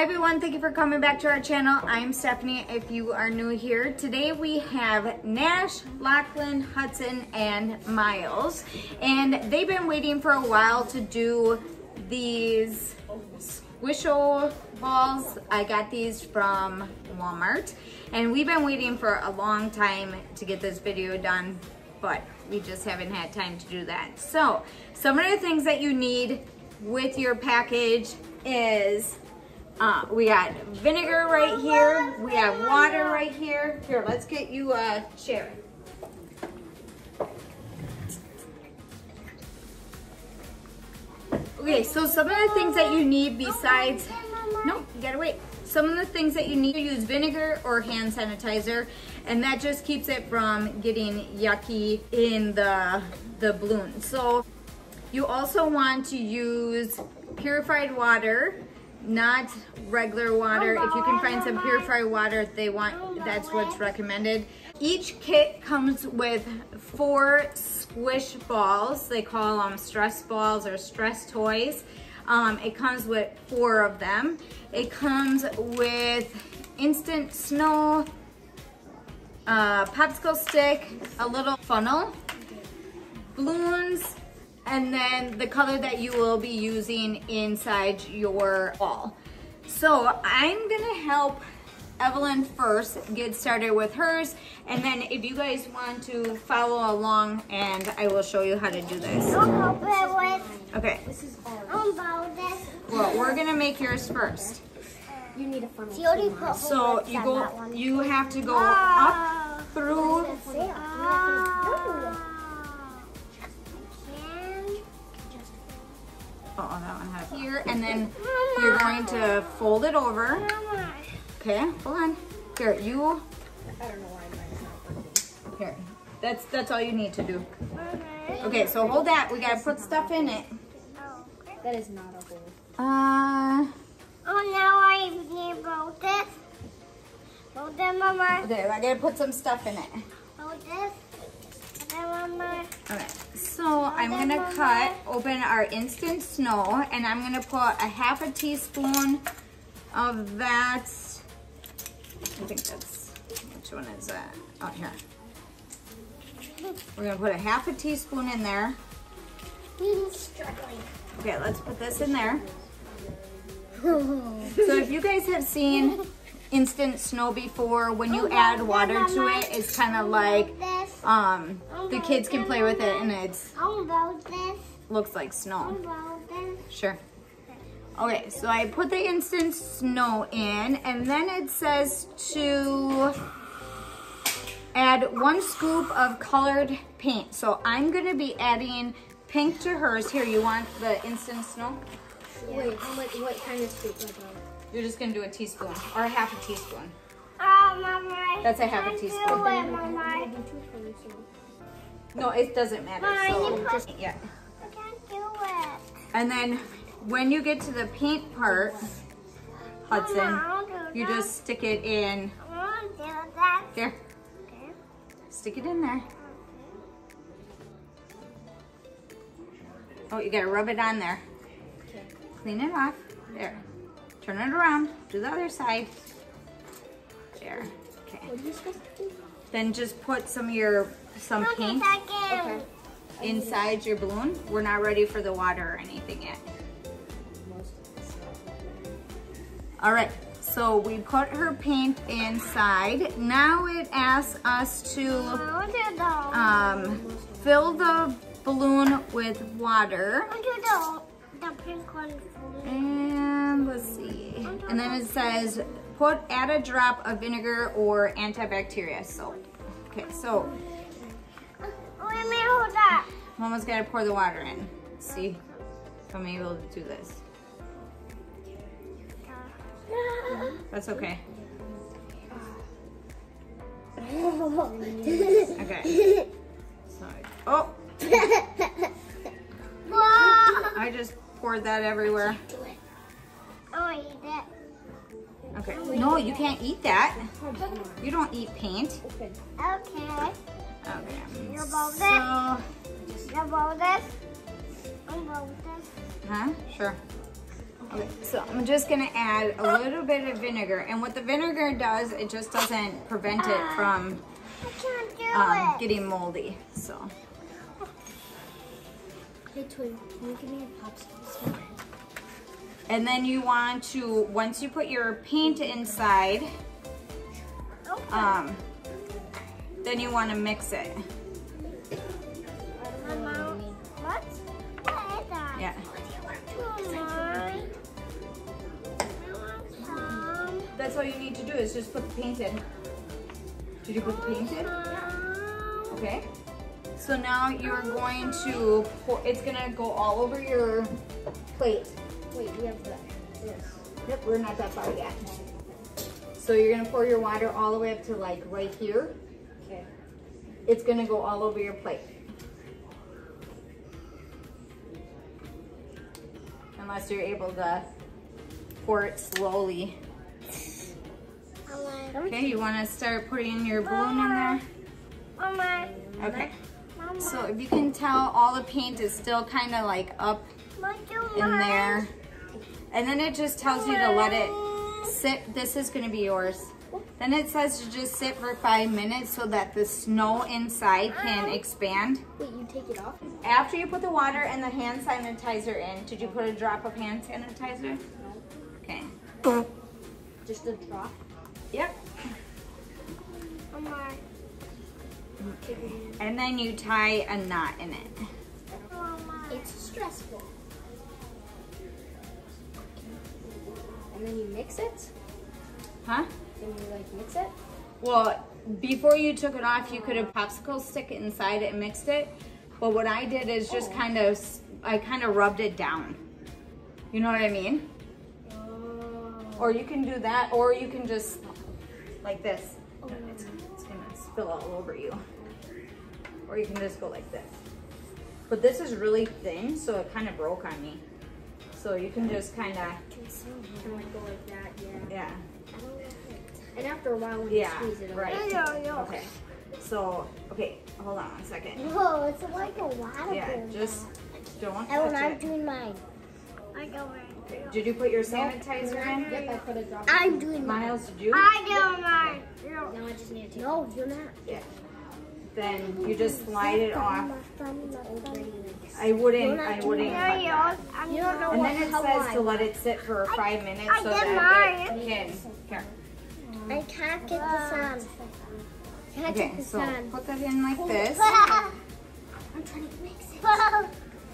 Hi everyone, thank you for coming back to our channel. I'm Stephanie if you are new here. Today we have Nash, Lachlan, Hudson, and Miles. And they've been waiting for a while to do these Squoosh-o balls. I got these from Walmart. And we've been waiting for a long time to get this video done, but we just haven't had time to do that. So, some of the things that you need with your package is uh, we got vinegar right here. We have water right here. Here, let's get you a chair. Okay, so some of the things that you need besides, no, you gotta wait. Some of the things that you need to use vinegar or hand sanitizer, and that just keeps it from getting yucky in the, the balloon. So you also want to use purified water, not regular water. If you can find some purified water, they want that's what's recommended. Each kit comes with four squish balls. They call them stress balls or stress toys. Um, it comes with four of them. It comes with instant snow, uh, popsicle stick, a little funnel, balloons, and then the color that you will be using inside your ball. So I'm gonna help Evelyn first get started with hers and then if you guys want to follow along and I will show you how to do this. I'll help it with. Okay, I'll well we're gonna make yours first. You need a funnel. She already put So you go, you have to go up Ah. through, and then you're going to fold it over. Okay, hold on. Here, you, I don't know why mine's not working. here. That's, that's all you need to do. Okay, so hold that. We gotta put stuff in it. That is not a hole. Uh, Oh, now I need both this. Both this, Mama. okay, I gotta put some stuff in it. Both this. Okay, so I'm gonna cut open our instant snow and I'm gonna put a half a teaspoon of that. I think that's, which one is that? Oh, here. We're gonna put a half a teaspoon in there. Okay, let's put this in there. So if you guys have seen instant snow before, when you add water to it, it's kind of like. Um, the kids can play with it and it I'll both this. looks like snow. Sure. Okay, so I put the instant snow in and then it says to add one scoop of colored paint. So I'm gonna be adding pink to hers. Here, you want the instant snow? Yeah. Wait, how much? What kind of scoop? Like You're just gonna do a teaspoon or a half a teaspoon. Mama. That's a half a teaspoon. It, Mama. I do two spoons. So. No, it doesn't matter. Mom, So you just yeah. I can't do it. And then when you get to the paint part, Hudson, Mama, do you just stick it in I'll do that. there. Okay. Stick it in there. Oh, you gotta rub it on there. Clean it off. There. Turn it around. Do the other side. There. Okay. What are you supposed to do? Then just put some of your some Okay, paint second. inside your balloon. We're not ready for the water or anything yet. Most of this. All right, so we put her paint inside. Now it asks us to I'll do the. um, fill the balloon with water. I'll do the, the pink one for me. And let's see. And then it says, put, add a drop of vinegar or antibacterial soap. Okay, so Wait a minute, hold that. Mama's gotta pour the water in. See if I'm able to do this. That's okay. Okay. Sorry. Oh, I just poured that everywhere. I'll eat it. Okay. No, you can't eat that. You don't eat paint. Open. Okay. Okay. You about So, You about this? I'm about this. huh? Sure. Okay, so I'm just gonna add a little bit of vinegar. And what the vinegar does, it just doesn't prevent it from I can't do um, it. getting moldy, so. Hey, Twin, can you give me a popsicle stick? And then you want to, once you put your paint inside, um, then you wanna mix it. Mama, what? What is that? Yeah. Mama. I want some. That's all you need to do is just put the paint in. Did you put the paint in? Some. Okay. So now you're going to pour, it's gonna go all over your plate. Wait, we have that. Yes. Yep, we're not that far yet. So you're gonna pour your water all the way up to like right here. Okay. It's gonna go all over your plate. Unless you're able to pour it slowly. Okay, you wanna start putting your balloon in there? Mama. Okay. So if you can tell, all the paint is still kind of like up in there. And then it just tells you to let it sit. This is gonna be yours. Then it says to just sit for five minutes so that the snow inside can expand. Wait, you take it off? After you put the water and the hand sanitizer in, did you put a drop of hand sanitizer? No. Okay. Just a drop? Yep. Oh it. And then you tie a knot in it. Oh it's stressful. And then you mix it? Huh? Then you like mix it? Well, before you took it off, you could have popsicle stick it inside it and mixed it. But what I did is just oh. kind of, I kind of rubbed it down. You know what I mean? Oh. Or you can do that, or you can just like this. Oh. It's, it's gonna spill all over you. Or you can just go like this. But this is really thin, so it kind of broke on me. So you can just kind of, Can like go like that, yeah. yeah, I don't like it. And after a while when yeah, you squeeze it right. over. Okay. So, okay, hold on a second. Whoa, it's like a water Yeah, balloon. just don't And when touch I'm it. doing mine. I go right. Okay, Did you put your sanitizer in? Yep, I put a drop. I'm doing mine. Miles, did you? I do mine. Now I just need to take No, you're not. Yeah. Then you just slide it off. I wouldn't, I wouldn't cut that. You don't know And then it says to let it sit for five minutes so that it can. Here. I can't get the sun. Can't Okay, get the so sun. put that in like this. I'm trying to mix it.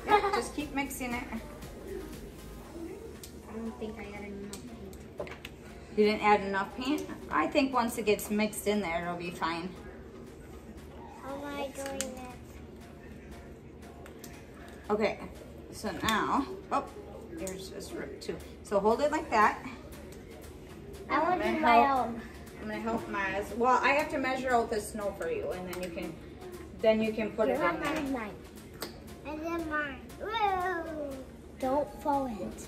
Yeah, just keep mixing it. I don't think I added enough paint. You didn't add enough paint? I think once it gets mixed in there, it'll be fine. How am I doing this? Okay, so now, oh, yours just ripped too. So hold it like that. I want to do my help. own. I'm gonna help Miles. Well, I have to measure out the snow for you, and then you can, then you can put You it in there. mine, mine. And then mine. Woo! Don't fall it.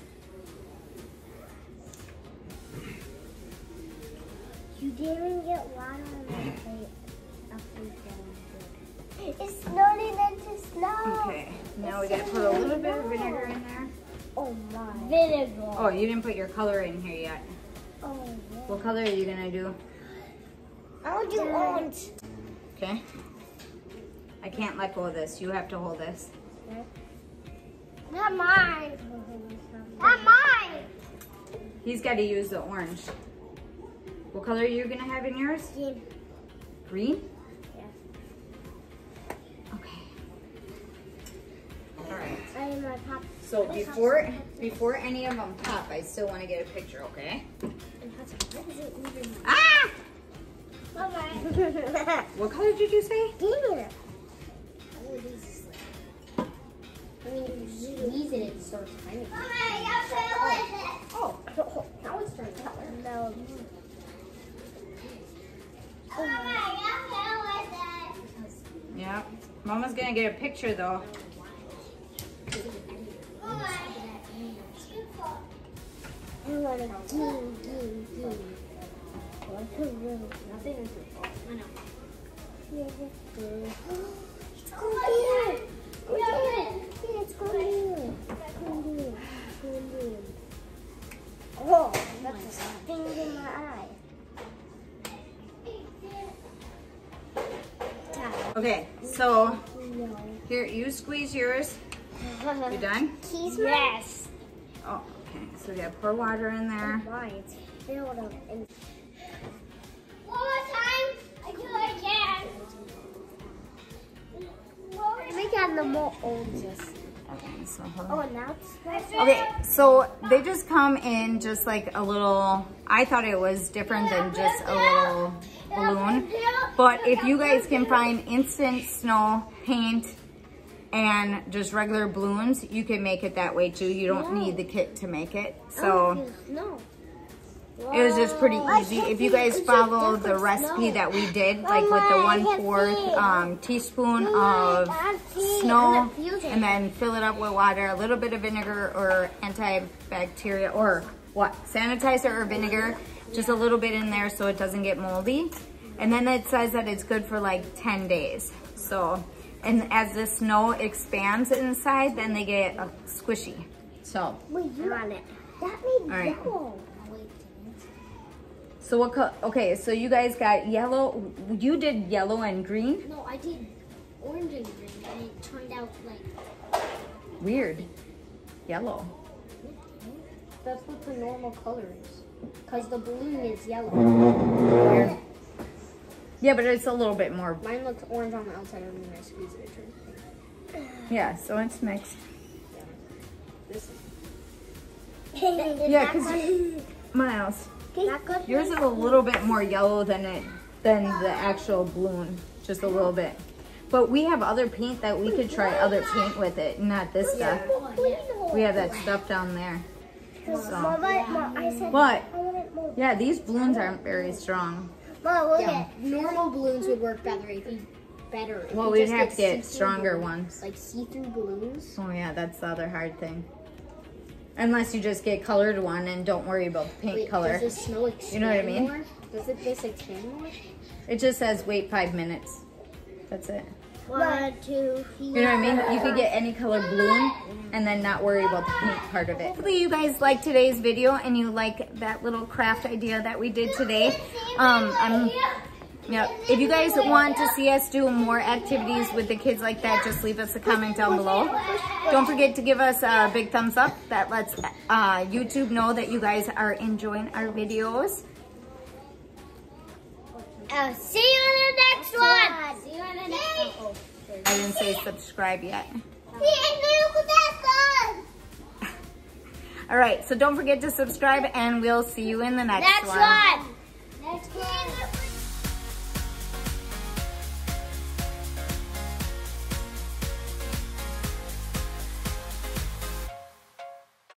You didn't get water on my plate. Now we gotta put a little bit of vinegar in there. Oh my. Vinegar. Oh, you didn't put your color in here yet. Oh, What color are you gonna do? I want to do orange. Okay. I can't let go of this. You have to hold this. Not mine. Not mine. He's got to use the orange. What color are you gonna have in yours? Green. Green? All right. My pop. So before before any of them pop, I still want to get a picture, okay? And how to- what is it even? Ah! What color did you say? Oh, it like. I mean, you squeeze it, it starts tiny. Oh. Now it's turning color. No. Yeah. Mama's gonna get a picture though. Want. Nothing is your fault. I know. It's here. Go there. Yeah, it's here. Here. Here. Oh, that's a sting in my eye. Okay, so here, you squeeze yours. You done? Keys yes. Oh, okay. So yeah, pour water in there. Why? It's filled up. And... One more time. I do it again. Make out the more oranges. Oh, okay, so Oh, now Okay, so they just come in just like a little, I thought it was different than just a little balloon. But if you guys can find instant snow paint and just regular balloons, you can make it that way too. You don't need the kit to make it. So no. it was just pretty easy. If you guys follow the recipe that we did, like with the one fourth um, teaspoon of snow and then fill it up with water, a little bit of vinegar or antibacterial or what, sanitizer or vinegar, just a little bit in there so it doesn't get moldy. And then it says that it's good for like 10 days. So, and as the snow expands inside, then they get uh, squishy. So, Wait, you on it. That made All right. yellow. so what, co- okay, so you guys got yellow, you did yellow and green? No, I did orange and green, and it turned out like Weird. Yellow. that's what the normal color is. Cause the balloon is yellow. Weird. Yeah, but it's a little bit more, Mine looks orange on the outside, and when I squeeze it, it turns yeah, so it's mixed. This is Yeah, because, Miles, Not yours is a little bit more yellow than it, than the actual balloon, just a little bit. But we have other paint that we could try other paint with it, not this stuff. We have that stuff down there. So, Mama, Mama, I said What? I want it more. yeah, these balloons aren't very strong. Mama, look yeah. at Normal balloons would work better if you better. if Well, we'd just have to get stronger balloons, ones. Like see-through balloons. Oh yeah, that's the other hard thing. Unless you just get colored one and don't worry about the paint Wait, color. Does this snow expand You know what I mean? More? Does it this expand more? It just says wait five minutes. That's it. One, two, three. You know what I mean? You could get any color balloon and then not worry about the paint part of it. Hopefully you guys like today's video and you like that little craft idea that we did today. Um, I'm, yeah, if you guys want to see us do more activities with the kids like that, just leave us a comment down below. Don't forget to give us a big thumbs up. That lets uh, YouTube know that you guys are enjoying our videos. Uh, see you in the next one. See you in the next one. Oh, I didn't say subscribe yet. All right, so don't forget to subscribe and we'll see you in the next, Next one. one.